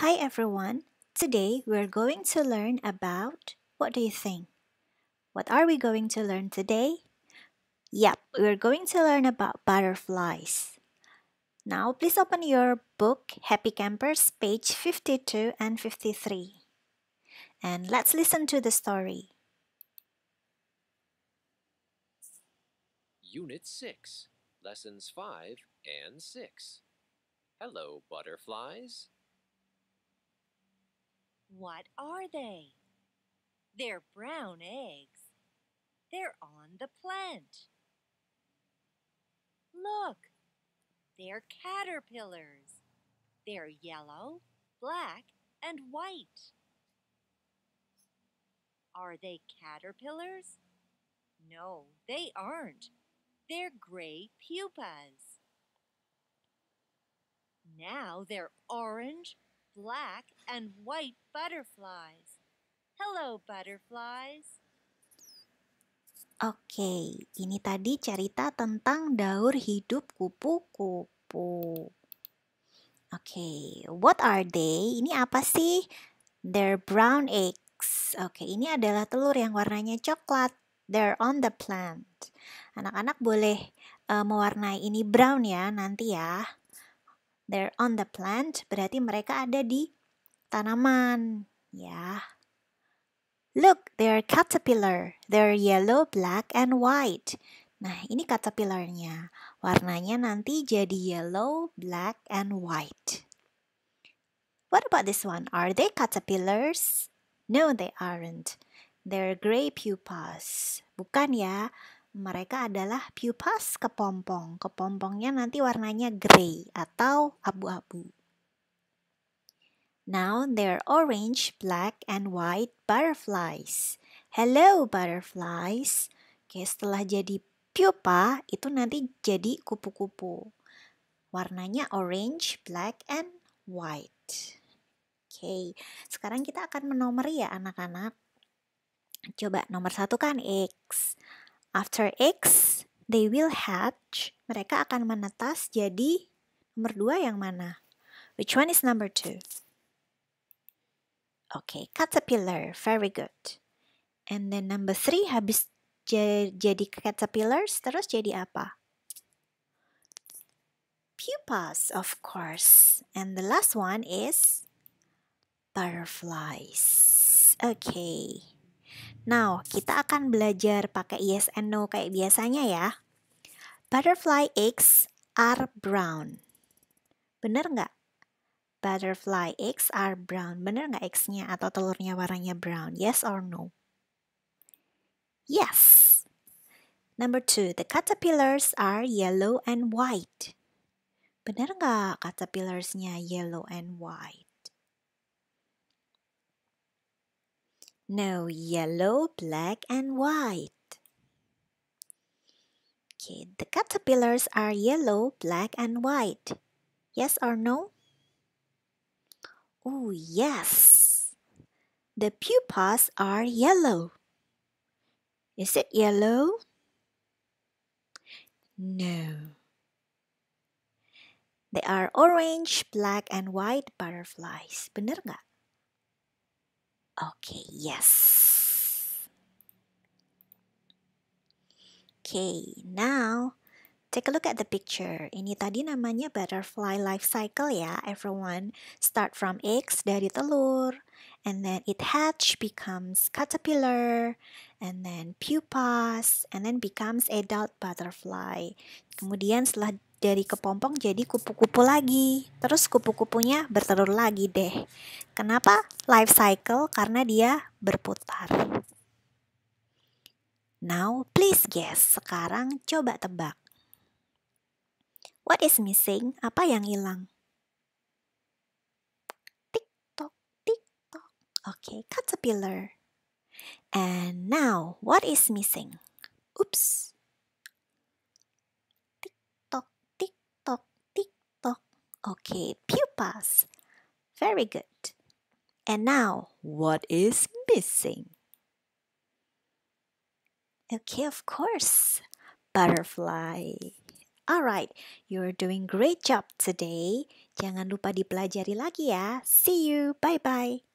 Hi everyone. Today we're going to learn about what do you think? What are we going to learn today? Yep, we're going to learn about butterflies. Now please open your book Happy Campers page 52 and 53. And let's listen to the story. Unit 6, Lessons 5 and 6. Hello, butterflies. What are they? They're brown eggs. They're on the plant. Look, they're caterpillars. They're yellow, black, and white. Are they caterpillars? No, they aren't. They're gray pupas. Now they're orange, black, and white butterflies. Hello, butterflies. Oke, ini tadi cerita tentang daur hidup kupu-kupu. Oke, what are they? Ini apa sih? They're brown eggs. Oke, ini adalah telur yang warnanya coklat. They're on the plant. Anak-anak boleh uh, mewarnai ini brown ya nanti ya. They're on the plant berarti mereka ada di tanaman ya. Look, they're caterpillar. They're yellow, black, and white. Nah, ini caterpillarnya. Warnanya nanti jadi yellow, black, and white. What about this one? Are they caterpillars? No, they aren't. They're gray pupas. Bukan ya. Mereka adalah pupas kepompong. Kepompongnya nanti warnanya gray atau abu-abu. Now they're orange, black, and white butterflies. Hello butterflies. Oke, setelah jadi pupa, itu nanti jadi kupu-kupu. Warnanya orange, black, and white. Oke, sekarang kita akan menomori ya anak-anak. Coba nomor satu kan X. After X, they will hatch. Mereka akan menetas jadi nomor dua yang mana? Which one is number two? Okay, caterpillar. Very good. And then number three habis jadi caterpillars terus jadi apa? Pupas, of course. And the last one is butterflies. Okay. Now, kita akan belajar pakai yes and no kayak biasanya ya. Butterfly eggs are brown. Bener nggak? butterfly eggs are brown. Bener nggak eggsnya atau telurnya warnanya brown? Yes or no? Yes. Number two, the caterpillars are yellow and white. Bener nggak caterpillarsnya yellow and white? No, yellow, black, and white. Okay, the caterpillars are yellow, black, and white. Yes or no? Oh, yes. The pupas are yellow. Is it yellow? No. They are orange, black, and white butterflies. Bener nggak? Okay, yes. Okay, now Take a look at the picture. Ini tadi namanya butterfly life cycle ya, everyone. Start from eggs dari telur, and then it hatch becomes caterpillar, and then pupas, and then becomes adult butterfly. Kemudian setelah dari kepompong jadi kupu-kupu lagi. Terus kupu-kupunya bertelur lagi deh. Kenapa life cycle? Karena dia berputar. Now, please guess. Sekarang coba tebak. What is missing? Apa yang hilang? Tick tock, tick tock. Okay, caterpillar. And now, what is missing? Oops. Okay, pupas. Very good. And now, what is missing? Okay, of course, butterfly. Alright, you're doing great job today. Jangan lupa dipelajari lagi ya. See you. Bye-bye.